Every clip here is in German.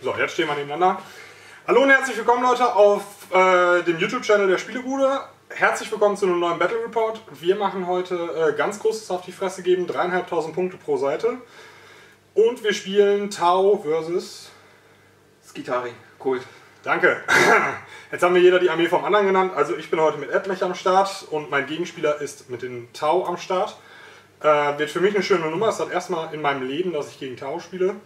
So, jetzt stehen wir nebeneinander. Hallo und herzlich willkommen Leute auf äh, dem YouTube-Channel der Spielegude. Herzlich willkommen zu einem neuen Battle Report. Wir machen heute äh, ganz großes auf die Fresse geben, dreieinhalbtausend Punkte pro Seite. Und wir spielen Tau versus Skitari, Kult. Danke. Jetzt haben wir jeder die Armee vom anderen genannt. Also ich bin heute mit Edmech am Start und mein Gegenspieler ist mit den Tau am Start. Äh, wird für mich eine schöne Nummer. Es ist das erste Mal in meinem Leben, dass ich gegen Tau spiele.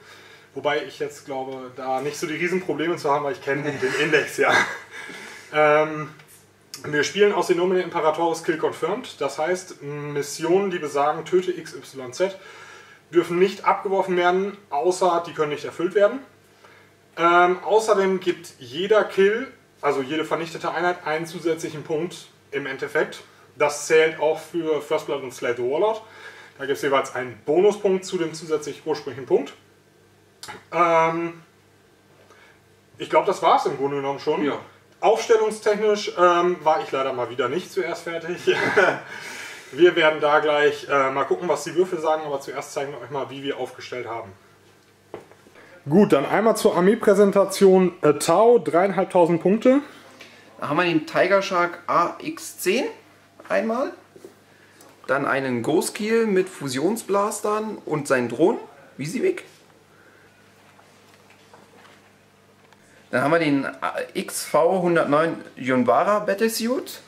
Wobei ich jetzt glaube, da nicht so die Riesenprobleme zu haben, weil ich kenne den Index ja. Ähm, wir spielen aus den Nomine Imperatoris Kill Confirmed. Das heißt, Missionen, die besagen, töte XYZ, dürfen nicht abgeworfen werden, außer die können nicht erfüllt werden. Ähm, außerdem gibt jeder Kill, also jede vernichtete Einheit, einen zusätzlichen Punkt im Endeffekt. Das zählt auch für First Blood und Slay the Warlord. Da gibt es jeweils einen Bonuspunkt zu dem zusätzlich ursprünglichen Punkt. Ähm, ich glaube, das war es im Grunde genommen schon. Ja. Aufstellungstechnisch ähm, war ich leider mal wieder nicht zuerst fertig. wir werden da gleich äh, mal gucken, was die Würfel sagen, aber zuerst zeigen wir euch mal, wie wir aufgestellt haben. Gut, dann einmal zur Armeepräsentation äh, Tau, dreieinhalbtausend Punkte. Da haben wir den Tiger Shark AX10 einmal. Dann einen Ghost Kill mit Fusionsblastern und seinen Drohnen, Visivik. Dann haben wir den XV109 Yunbara Battlesuit.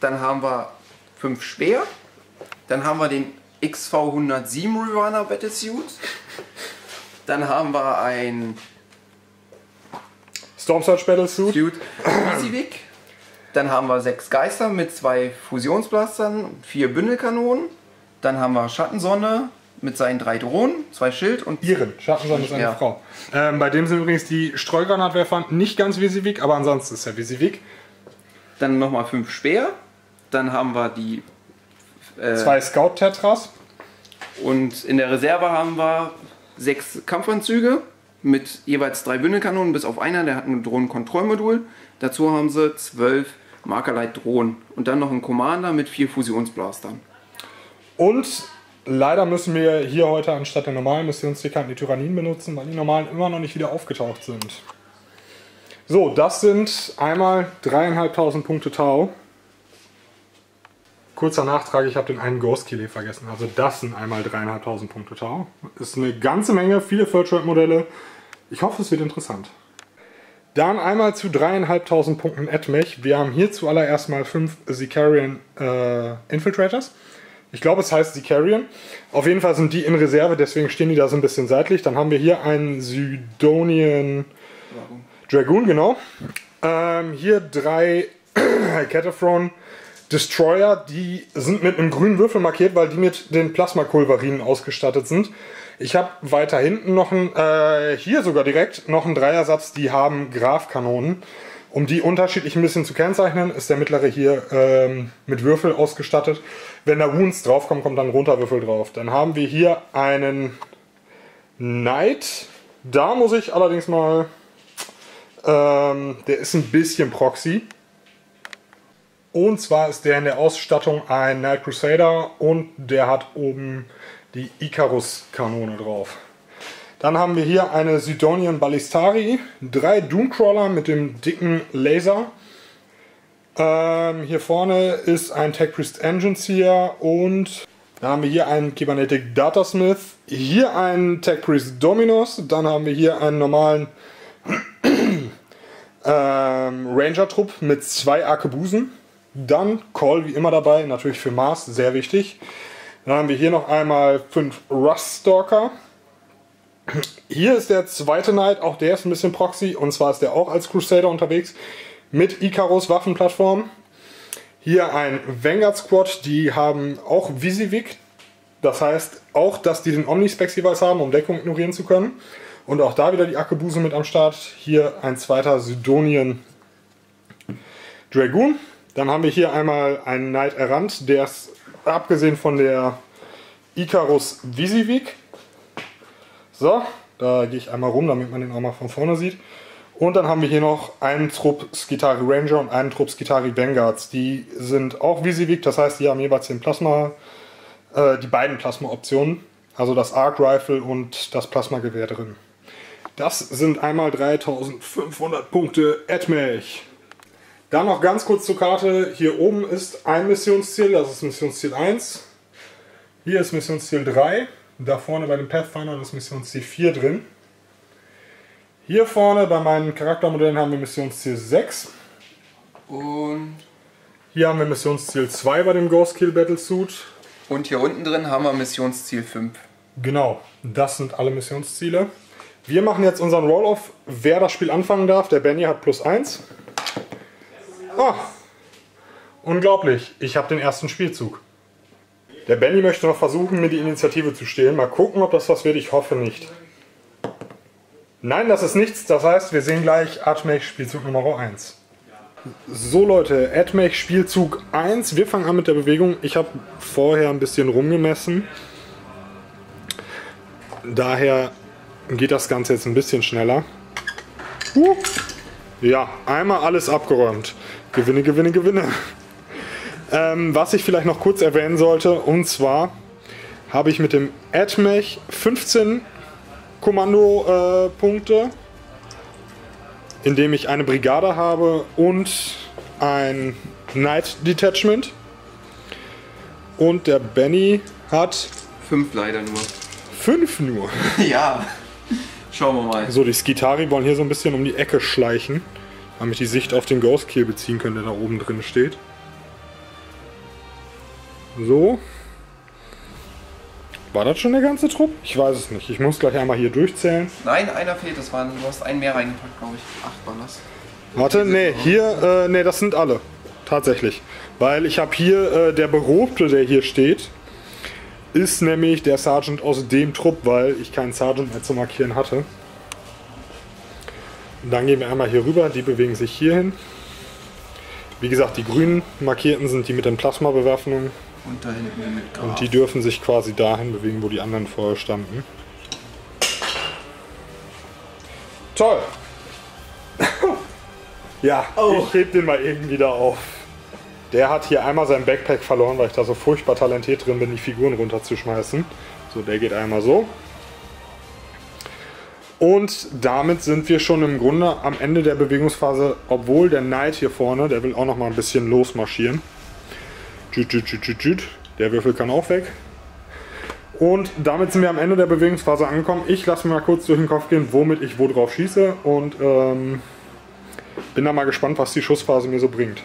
Dann haben wir 5 Speer. Dann haben wir den XV107 Rivana Battlesuit. Dann haben wir ein Storm Surge Battle Suit. Dann haben wir sechs Geister mit zwei Fusionsblastern, vier Bündelkanonen. Dann haben wir Schattensonne mit seinen drei Drohnen, zwei Schild und Ihren, Schattensonne ist eine Ja. Frau. Ähm, bei dem sind übrigens die Streugranatwerfer nicht ganz Visivik, aber ansonsten ist er Visivik. dann nochmal fünf Speer. Dann haben wir die äh, Zwei Scout-Tetras. und in der Reserve haben wir sechs Kampfanzüge mit jeweils drei Bündelkanonen, bis auf einer, der hat ein Drohnenkontrollmodul. Dazu haben sie zwölf Markerleit-Drohnen und dann noch ein Commander mit vier Fusionsblastern. Und leider müssen wir hier heute anstatt der normalen Missionssticker die Tyrannien benutzen, weil die normalen immer noch nicht wieder aufgetaucht sind. So, das sind einmal dreieinhalbtausend Punkte Tau. Kurzer Nachtrag, ich habe den einen Ghost Killer vergessen. Also das sind einmal dreieinhalbtausend Punkte Tau. Ist eine ganze Menge, viele Virtual-Modelle. Ich hoffe, es wird interessant. Dann einmal zu dreieinhalbtausend Punkten Edmech. Wir haben hier zuallererst mal fünf Sicarian äh, Infiltrators. Ich glaube, es heißt Sicarian. Auf jeden Fall sind die in Reserve, deswegen stehen die da so ein bisschen seitlich. Dann haben wir hier einen Sydonian Dragoon, genau. Ähm, hier drei Cataphrone Destroyer, die sind mit einem grünen Würfel markiert, weil die mit den Plasma-Kulverinen ausgestattet sind. Ich habe weiter hinten noch einen, äh, hier sogar direkt noch einen Dreiersatz, die haben Grafkanonen. Um die unterschiedlich ein bisschen zu kennzeichnen, ist der mittlere hier ähm, mit Würfel ausgestattet. Wenn da Wounds draufkommen, kommt dann ein Runterwürfel drauf. Dann haben wir hier einen Knight. Da muss ich allerdings mal. Ähm, der ist ein bisschen Proxy. Und zwar ist der in der Ausstattung ein Night Crusader und der hat oben die Icarus-Kanone drauf. Dann haben wir hier eine Sidonian Ballistari, drei Doomcrawler mit dem dicken Laser. Ähm, hier vorne ist ein Tech Priest Engine Seer und da haben wir hier einen Kybernetic Datasmith, hier einen Tech Priest Dominos, dann haben wir hier einen normalen ähm, Ranger-Trupp mit zwei Arkebusen. Dann Call wie immer dabei, natürlich für Mars, sehr wichtig. Dann haben wir hier noch einmal fünf Ruststalker. Hier ist der zweite Knight, auch der ist ein bisschen Proxy und zwar ist der auch als Crusader unterwegs mit Icarus Waffenplattform. Hier ein Vanguard Squad, die haben auch Visivik. Das heißt auch, dass die den Omnispecs jeweils haben, um Deckung ignorieren zu können. Und auch da wieder die Akkebuse mit am Start. Hier ein zweiter Sidonian Dragoon. Dann haben wir hier einmal einen Knight Errant, der ist abgesehen von der Icarus Visivik. So, da gehe ich einmal rum, damit man den auch mal von vorne sieht. Und dann haben wir hier noch einen Trupp Skitari Ranger und einen Trupp Skitari Vanguards. Die sind auch Visivik, das heißt, die haben jeweils den Plasma, äh, die beiden Plasma-Optionen. Also das Arc Rifle und das Plasmagewehr drin. Das sind einmal 3500 Punkte Edmech. Dann noch ganz kurz zur Karte. Hier oben ist ein Missionsziel, das ist Missionsziel 1. Hier ist Missionsziel 3. Da vorne bei den Pathfinder ist Missionsziel 4 drin. Hier vorne bei meinen Charaktermodellen haben wir Missionsziel 6. Und, Hier haben wir Missionsziel 2 bei dem Ghost Kill Battlesuit. und hier unten drin haben wir Missionsziel 5. Genau, das sind alle Missionsziele. Wir machen jetzt unseren Roll-Off, wer das Spiel anfangen darf. Der Benny hat plus 1. Ah, unglaublich, ich habe den ersten Spielzug. Der Benny möchte noch versuchen, mir die Initiative zu stehlen. Mal gucken, ob das was wird. Ich hoffe nicht. Nein, das ist nichts. Das heißt, wir sehen gleich Admech Spielzug Nummer 1. So Leute, Admech Spielzug 1. Wir fangen an mit der Bewegung. Ich habe vorher ein bisschen rumgemessen. Daher geht das Ganze jetzt ein bisschen schneller. Huh. Ja, einmal alles abgeräumt. Gewinne, gewinne, gewinne. Ähm, was ich vielleicht noch kurz erwähnen sollte, und zwar habe ich mit dem AdMech 15 Kommandopunkte, indem ich eine Brigade habe und ein Night Detachment. Und der Benny hat 5 leider nur. 5 nur. ja. Schauen wir mal. So, die Skitari wollen hier so ein bisschen um die Ecke schleichen, damit die Sicht auf den Ghost Kill beziehen können, der da oben drin steht. So. War das schon der ganze Trupp? Ich weiß es nicht. Ich muss gleich einmal hier durchzählen. Nein, einer fehlt. Das waren, du hast einen mehr reingepackt, glaube ich. Acht waren das. Warte, nee, hier, äh, nee, das sind alle. Tatsächlich. Weil ich habe hier, äh, der Berobte, der hier steht, ist nämlich der Sergeant aus dem Trupp, weil ich keinen Sergeant mehr zu markieren hatte. Und dann gehen wir einmal hier rüber, die bewegen sich hier hin. Wie gesagt, die grünen markierten sind die mit den Plasma-Bewaffnungen Und da hinten die mit Graf. und die dürfen sich quasi dahin bewegen, wo die anderen vorher standen. Toll! ja, ich heb den mal eben wieder auf. Der hat hier einmal sein Backpack verloren, weil ich da so furchtbar talentiert drin bin, die Figuren runterzuschmeißen. So, der geht einmal so. Und damit sind wir schon im Grunde am Ende der Bewegungsphase, obwohl der Knight hier vorne, der will auch noch mal ein bisschen losmarschieren. Der Würfel kann auch weg. Und damit sind wir am Ende der Bewegungsphase angekommen. Ich lasse mir mal kurz durch den Kopf gehen, womit ich wo drauf schieße und ähm, bin da mal gespannt, was die Schussphase mir so bringt.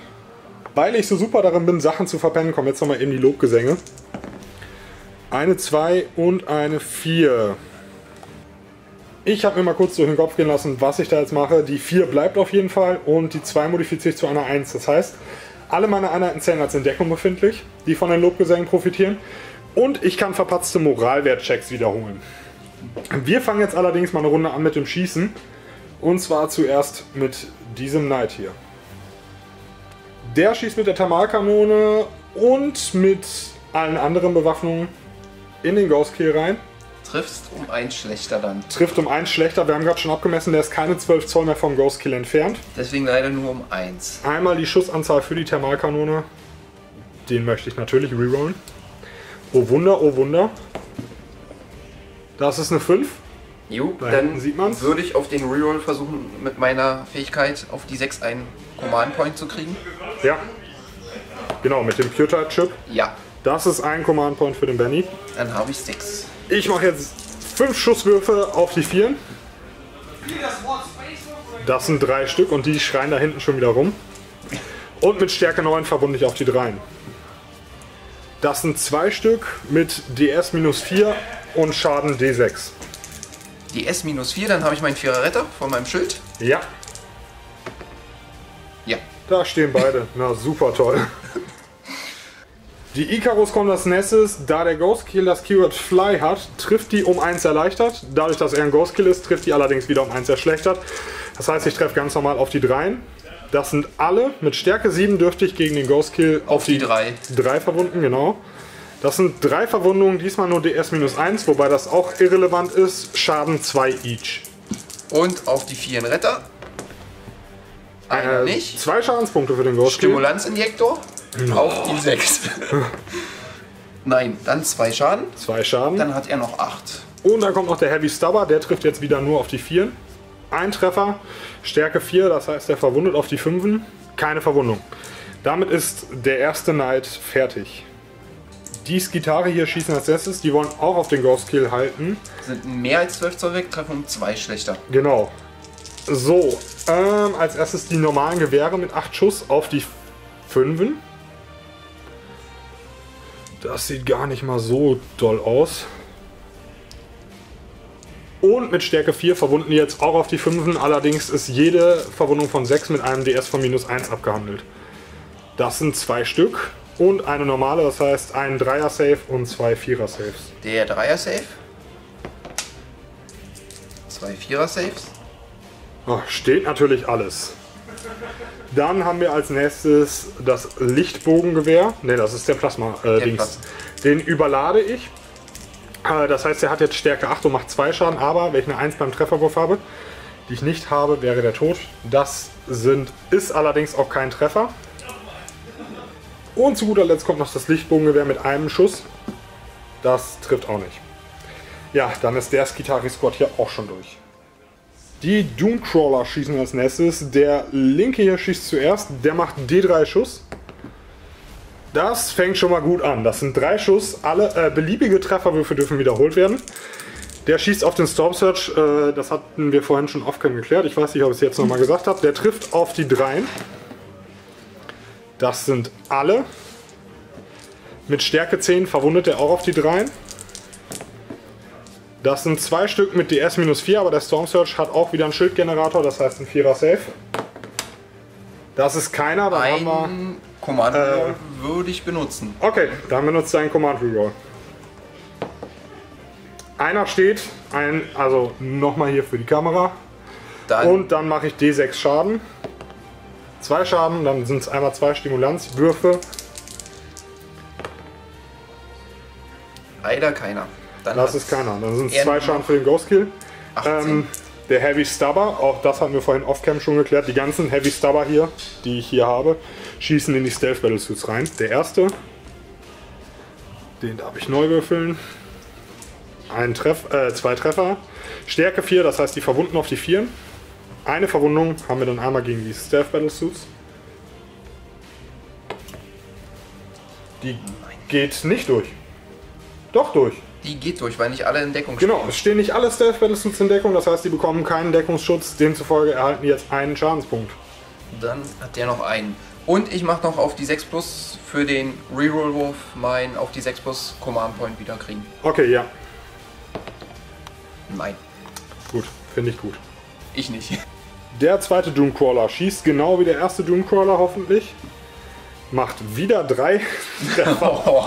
Weil ich so super darin bin, Sachen zu verpennen, kommen jetzt nochmal eben die Lobgesänge. Eine 2 und eine 4. Ich habe mir mal kurz durch den Kopf gehen lassen, was ich da jetzt mache. Die 4 bleibt auf jeden Fall und die 2 modifiziere ich zu einer 1. Das heißt, alle meine Einheiten zählen als in Deckung befindlich, die von den Lobgesängen profitieren. Und ich kann verpatzte Moralwertchecks wiederholen. Wir fangen jetzt allerdings mal eine Runde an mit dem Schießen. Und zwar zuerst mit diesem Knight hier. Der schießt mit der Thermalkanone und mit allen anderen Bewaffnungen in den Ghost Kill rein. Triffst um eins schlechter dann. Trifft um einen schlechter. Wir haben gerade schon abgemessen, der ist keine 12 Zoll mehr vom Ghost Kill entfernt. Deswegen leider nur um eins. Einmal die Schussanzahl für die Thermalkanone. Den möchte ich natürlich rerollen. Oh Wunder, oh Wunder. Das ist eine 5. Jo, Da dann sieht man's. würde ich auf den Reroll versuchen, mit meiner Fähigkeit auf die 6 einen Command Point zu kriegen. Ja. Genau, mit dem Pure Chip. Ja, Das ist ein Command Point für den Benny. dann habe ich 6. Ich mache jetzt 5 Schusswürfe auf die 4. Das sind drei Stück und die schreien da hinten schon wieder rum. Und mit Stärke 9 verbunde ich auf die 3. Das sind zwei Stück mit DS minus 4 und Schaden D6. Die S-4, dann habe ich meinen Vierer Retter von meinem Schild. Ja, Ja. da stehen beide. Na super toll. Die Icarus kommt als nächstes. Da der Ghost Kill das Keyword Fly hat, trifft die um 1 erleichtert. Dadurch, dass er ein Ghost Kill ist, trifft die allerdings wieder um 1 erschlechtert. Das heißt, ich treffe ganz normal auf die 3. Das sind alle. Mit Stärke 7 dürfte ich gegen den Ghost Kill auf, die drei. 3 verwunden, genau. Das sind drei Verwundungen, diesmal nur DS-1, wobei das auch irrelevant ist. Schaden 2 each. Und auf die vier einen Retter. Einer nicht. Zwei Schadenspunkte für den Ghost Kill. Stimulanzinjektor. Auf die 6. Nein, dann zwei Schaden. Zwei Schaden. Dann hat er noch 8. Und dann kommt noch der Heavy Stubber, der trifft jetzt wieder nur auf die 4. Ein Treffer, Stärke 4, das heißt, der verwundet auf die 5. Keine Verwundung. Damit ist der erste Knight fertig. Die Gitarre hier schießen als erstes, die wollen auch auf den Ghost Kill halten. Sind mehr als 12 Zoll weg, treffen um 2 schlechter. Genau. So, ähm, als erstes die normalen Gewehre mit 8 Schuss auf die 5. Das sieht gar nicht mal so doll aus. Und mit Stärke 4 verwunden die jetzt auch auf die 5. Allerdings ist jede Verwundung von 6 mit einem DS von minus 1 abgehandelt. Das sind zwei Stück und eine normale, das heißt ein Dreier-Safe und zwei Vierer-Saves. Der Dreier-Safe. Zwei Vierer-Saves. Oh, steht natürlich alles. Dann haben wir als nächstes das Lichtbogengewehr. Ne, das ist der Plasma-Dings. Plasma. Den überlade ich. Äh, Das heißt, er hat jetzt Stärke 8 und macht 2 Schaden, aber wenn ich eine 1 beim Trefferwurf habe, die ich nicht habe, wäre der tot. Das sind, ist allerdings auch kein Treffer. Und zu guter Letzt kommt noch das Lichtbogengewehr mit einem Schuss. Das trifft auch nicht. Ja, dann ist der Skitari-Squad hier auch schon durch. Die Doomcrawler schießen als nächstes. Der linke hier schießt zuerst. Der macht D3 Schuss. Das fängt schon mal gut an. Das sind drei Schuss. Alle äh, beliebige Trefferwürfe dürfen wiederholt werden. Der schießt auf den Storm Search. Äh, das hatten wir vorhin schon oft geklärt. Ich weiß nicht, ob ich es jetzt nochmal gesagt habe. Der trifft auf die dreien. Das sind alle. Mit Stärke 10 verwundet er auch auf die dreien. Das sind zwei Stück mit DS minus 4, aber der Storm Search hat auch wieder einen Schildgenerator, das heißt ein Vierer Safe. Das ist keiner, dann haben wir. Ein Kommando Äh. würde ich benutzen. Okay, dann benutzt er einen Command Reroll. Einer steht, ein, also nochmal hier für die Kamera. Dann Und dann mache ich D6 Schaden. Zwei Schaden, dann sind es einmal zwei Stimulanzwürfe. leider keiner. Dann Das ist keiner. Dann sind es zwei Schaden für den Ghost Kill. 18. Ähm, der Heavy Stubber, auch das hatten wir vorhin off-cam schon geklärt. Die ganzen Heavy Stubber hier, die ich hier habe, schießen in die Stealth Battle Suits rein. Der erste, den darf ich neu würfeln. Ein Treff, äh, zwei Treffer. Stärke 4, das heißt die verwunden auf die 4. Eine Verwundung haben wir dann einmal gegen die Stealth Battle Suits. Die geht nicht durch. Doch durch. Die geht durch, weil nicht alle in Deckung Genau, es stehen nicht alle Stealth Battle Suits in Deckung, das heißt, die bekommen keinen Deckungsschutz, demzufolge erhalten die jetzt einen Schadenspunkt. stehen. Dann hat der noch einen. Und ich mache noch auf die 6 Plus für den Reroll-Wurf mein auf die 6 Plus Command Point wieder kriegen. Okay, ja, Nein, gut, finde ich gut. ich nicht. Der zweite Doomcrawler schießt genau wie der erste Doomcrawler hoffentlich. Macht wieder drei Treffer Oh,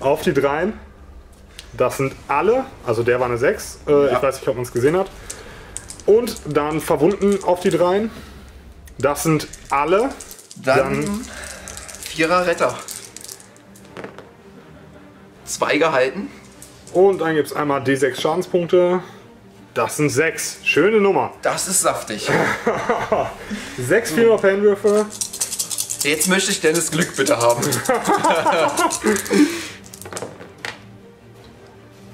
auf die dreien. Das sind alle, also der war eine 6, äh, Ja. ich weiß nicht, ob man es gesehen hat. Und dann verwunden auf die dreien. Das sind alle. dann, Dann- Vierer Retter. Zwei gehalten. Und dann gibt es einmal D6 Schadenspunkte. Das sind sechs. Schöne Nummer. Das ist saftig. Sechs Vierer Fanwürfe. Jetzt möchte ich Dennis Glück bitte haben.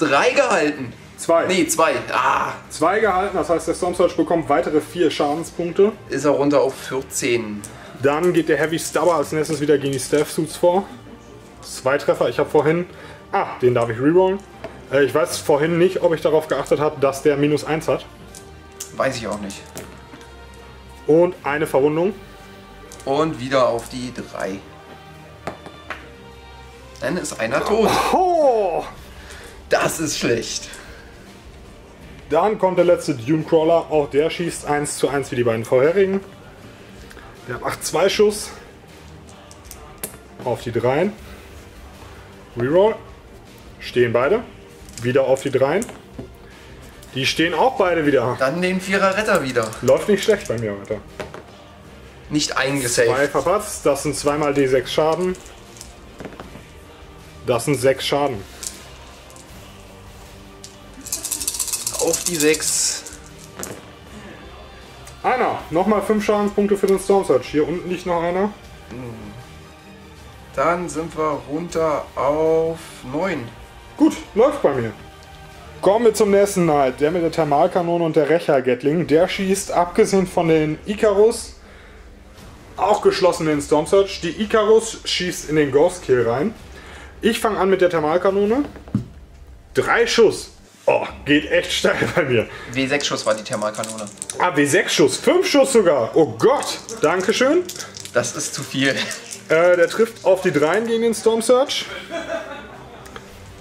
Drei gehalten. Zwei. Nee, zwei. Ah, Zwei gehalten, das heißt, der Storm Surge bekommt weitere vier Schadenspunkte. ist er runter auf 14. Dann geht der Heavy Stubber als nächstes wieder gegen die Stealth Suits vor. Zwei Treffer. Ich habe vorhin. Ah, den darf ich rerollen. Äh, ich weiß vorhin nicht, ob ich darauf geachtet habe, dass der minus 1 hat. Weiß ich auch nicht. Und eine Verwundung. Und wieder auf die drei. Dann ist einer tot. Oh! Das ist schlecht. Dann kommt der letzte Dunecrawler. Auch der schießt 1 zu 1 wie die beiden vorherigen. Der macht zwei Schuss. Auf die dreien. Reroll. Stehen beide. Wieder auf die dreien. Die stehen auch beide wieder. Dann den Vierer Retter wieder. Läuft nicht schlecht bei mir weiter. Nicht Zwei eingesaved. verpatzt. Das sind zweimal D6 Schaden. Das sind sechs Schaden. Auf die sechs. Einer. Nochmal fünf Schadenspunkte für den Storm Surge. Hier unten liegt noch einer. Dann sind wir runter auf neun. Gut, läuft bei mir. Kommen wir zum nächsten Knight. Der mit der Thermalkanone und der Recher-Gatling. Der schießt, abgesehen von den Icarus, auch geschlossen in den Storm Surge. Die Icarus schießt in den Ghost Kill rein. Ich fange an mit der Thermalkanone. Drei Schuss. Oh, geht echt steil bei mir. W6-Schuss war die Thermalkanone. Ah, W6 Schuss. Fünf Schuss sogar. Oh Gott. Dankeschön. Das ist zu viel. Äh, der trifft auf die Dreien gegen den Storm Surge.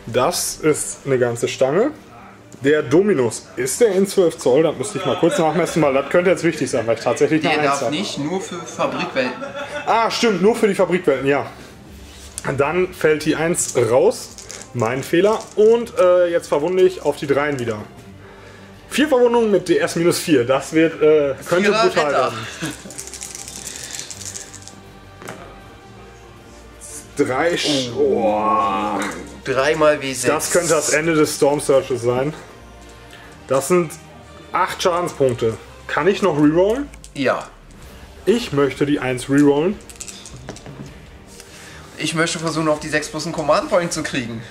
Das ist eine ganze Stange. Der Dominus, ist der in 12 Zoll? Das müsste ich mal kurz nachmessen, weil das könnte jetzt wichtig sein, weil ich tatsächlich Der darf habe. nicht nur für Fabrikwelten. Ah, stimmt, nur für die Fabrikwelten, ja. Dann fällt die 1 raus. Mein Fehler. Und äh, jetzt verwunde ich auf die Dreien wieder. Vier Verwundungen mit DS-4. Das wird, äh, könnte Vierer brutal werden. Drei Sch oh. Dreimal W6. Das könnte das Ende des Storm Searches sein. Das sind 8 Schadenspunkte. Kann ich noch rerollen? Ja. Ich möchte die 1 rerollen. Ich möchte versuchen, auf die 6 plus einen Command Point zu kriegen.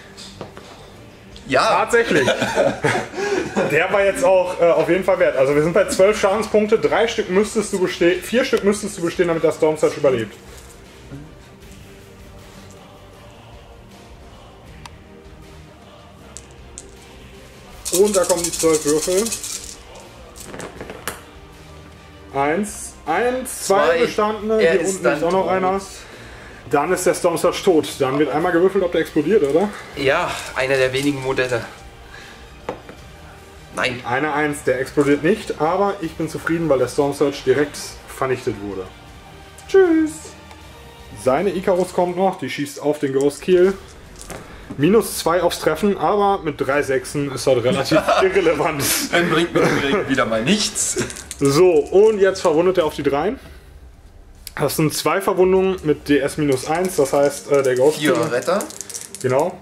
Ja, Tatsächlich. Der war jetzt auch äh, auf jeden Fall wert. Also wir sind bei 12 Schadenspunkte. Drei Stück müsstest du bestehen, vier Stück müsstest du bestehen, damit der Storm Surge überlebt. Und da kommen die 12 Würfel. Eins, eins, zwei, Zwei. bestandene. Er Hier unten ist auch noch einer. Dann ist der Storm Surge tot. Dann wird einmal gewürfelt, ob der explodiert, oder? ja, einer der wenigen Modelle. Nein, Eine 1, der explodiert nicht, aber ich bin zufrieden, weil der Storm Surge direkt vernichtet wurde. Tschüss! Seine Icarus kommt noch, die schießt auf den Ghost Kill. Minus 2 aufs Treffen, aber mit 3 Sechsen ist das relativ irrelevant. dann bringt mir wieder mal nichts. So, und jetzt verwundet er auf die 3. Das sind zwei Verwundungen mit DS minus 1, das heißt, äh, der Ghost Kill. Vierer Retter. Genau.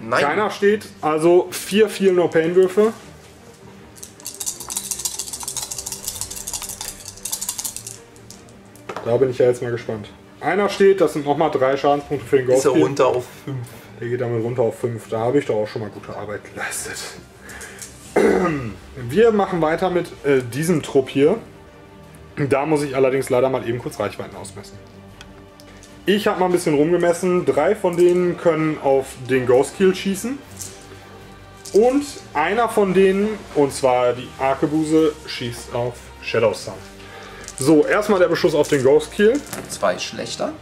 Nein. Keiner steht, also 4 Feel No Pain Würfe. Da bin ich ja jetzt mal gespannt. Einer steht, das sind nochmal drei Schadenspunkte für den Ghost. Ist er runter auf 5. Der geht damit runter auf 5. Da habe ich doch auch schon mal gute Arbeit geleistet. Wir machen weiter mit äh, diesem Trupp hier. Da muss ich allerdings leider mal eben kurz Reichweiten ausmessen. Ich habe mal ein bisschen rumgemessen. Drei von denen können auf den Ghost Kill schießen. Und einer von denen, und zwar die Arkebuse, schießt auf Shadow Sun. So, erstmal der Beschuss auf den Ghost Kill. Zwei schlechter.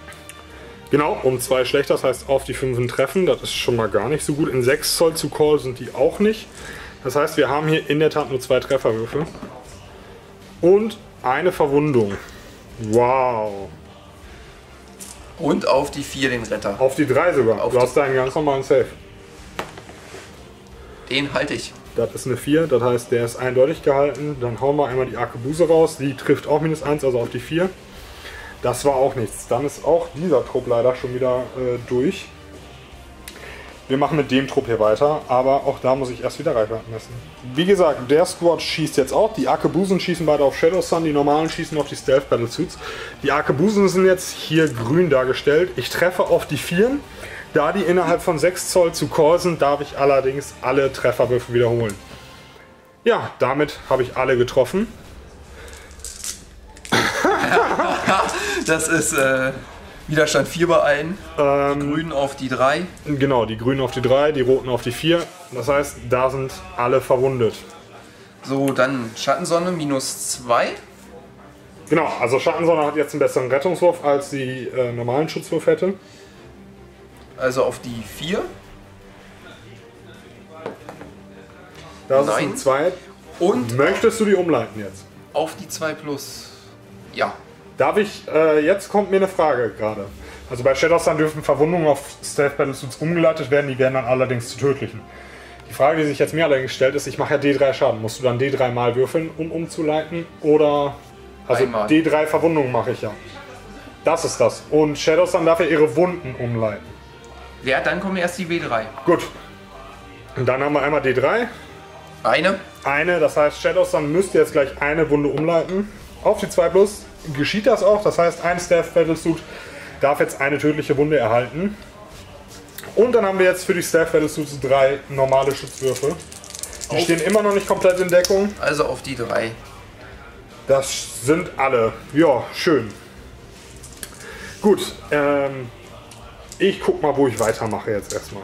Genau, um zwei schlechter, das heißt auf die 5 treffen. Das ist schon mal gar nicht so gut. In 6 Zoll zu Call sind die auch nicht. Das heißt, wir haben hier in der Tat nur zwei Trefferwürfe. Und eine Verwundung. Wow. Und auf die 4 den Retter. Auf die 3 sogar. Auf du hast deinen ganz normalen Safe. Den halte ich. Das ist eine 4, das heißt, der ist eindeutig gehalten. Dann hauen wir einmal die Arkebuse raus. Die trifft auch minus 1, also auf die 4. Das war auch nichts. Dann ist auch dieser Trupp leider schon wieder äh, durch. Wir machen mit dem Trupp hier weiter, aber auch da muss ich erst wieder Reichweiten messen. Wie gesagt, der Squad schießt jetzt auch. Die Arkebusen schießen beide auf Shadow Sun, die normalen schießen auf die Stealth Battle Suits. Die Arkebusen sind jetzt hier grün dargestellt. Ich treffe auf die 4. Da die innerhalb von 6 Zoll zu Call sind, darf ich allerdings alle Trefferwürfe wiederholen. Ja, damit habe ich alle getroffen. Das ist äh, Widerstand 4 bei allen. Ähm, Grün auf die 3. Genau, die grünen auf die 3, die roten auf die 4. Das heißt, da sind alle verwundet. So, dann Schattensonne minus 2. Genau, also Schattensonne hat jetzt einen besseren Rettungswurf, als die äh, normalen Schutzwurf hätte. Also auf die 4. Das Nein. sind zwei. Und Möchtest du die umleiten jetzt? auf die 2 plus. Ja. Darf ich, äh, jetzt kommt mir eine Frage gerade. Also bei Shadowsun dürfen Verwundungen auf Stealth Battlesuits umgeleitet werden, die werden dann allerdings zu tödlichen. Die Frage, die sich jetzt mir allerdings stellt, ist, ich mache ja D3 Schaden. Musst du dann D3 mal würfeln, um umzuleiten? Oder. Also Einmal. D3 Verwundungen mache ich ja. Das ist das. Und Shadowsun darf ja ihre Wunden umleiten. Ja, dann kommen erst die W3. Gut. Und dann haben wir einmal D3. Eine. Eine, das heißt, Shadowsun müsste jetzt gleich eine Wunde umleiten. Auf die 2 Plus geschieht das auch. Das heißt, ein Staff Battlesuit darf jetzt eine tödliche Wunde erhalten. Und dann haben wir jetzt für die Staff Battlesuits drei normale Schutzwürfe. Die Auf- stehen immer noch nicht komplett in Deckung. Also auf die drei. Das sind alle. Ja, schön. Gut, ähm, ich guck mal, wo ich weitermache jetzt erstmal.